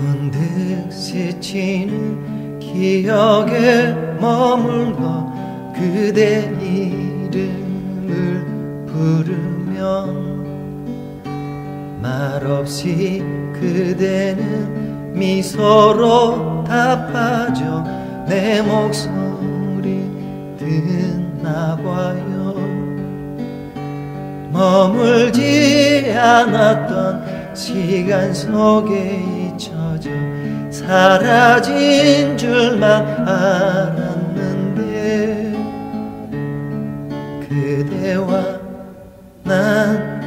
가득 스치는 기억에 머물러 그대 이름을 부르며 말없이 그대는 미소로 답하죠. 내 목소리 듣나 봐요. 머물지 않았던 시간 속에 잊혀져 사라진 줄만 알았는데 그대와 난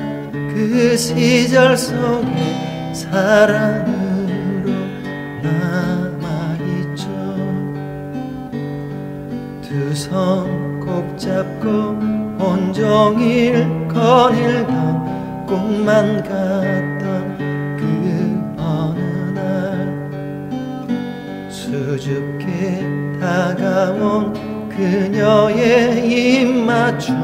그 시절 속에 사랑으로 남아있죠. 두 손 꼭 잡고 온종일 거닐던 꿈만 같던 다가온 그녀의 입맞춤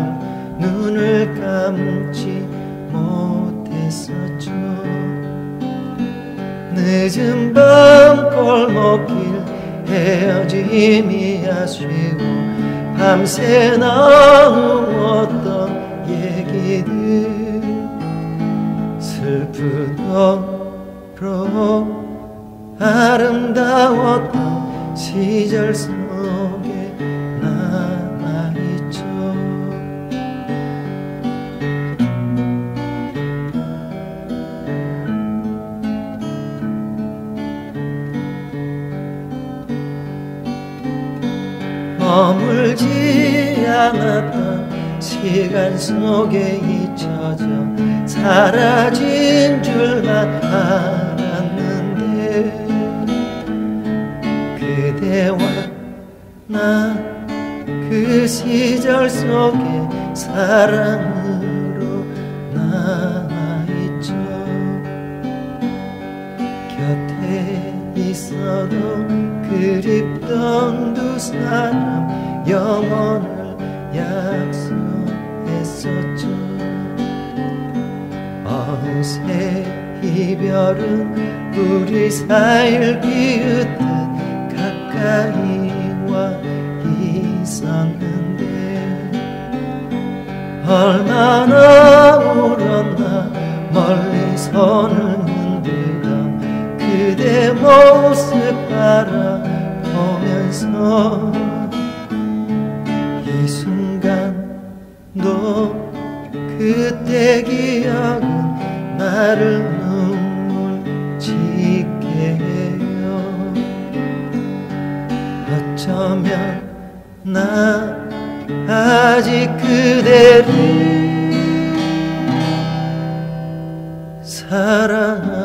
눈을 감지 못했었죠. 늦은 밤 골목길 헤어짐이 아쉬워 밤새 나누었던 얘기들 슬프도록 아름다웠던 시절 속에 남아있죠. 머물지 않았던 시간 속에 잊혀져 사라진 줄만 알 시절 속에 사랑으로 남아있죠. 곁에 있어도 그립던 두 사람 영원을 약속했었죠. 어느새 이별은 우리 사이를 비웃듯 가까이 와 있었는데 얼마나 울었나 멀리 손을 흔들던 그대 모습 바라보면서 이 순간도 그때 기억은 나를 눈물 짓게 해요. 어쩌면 나 아직 그대를 사랑하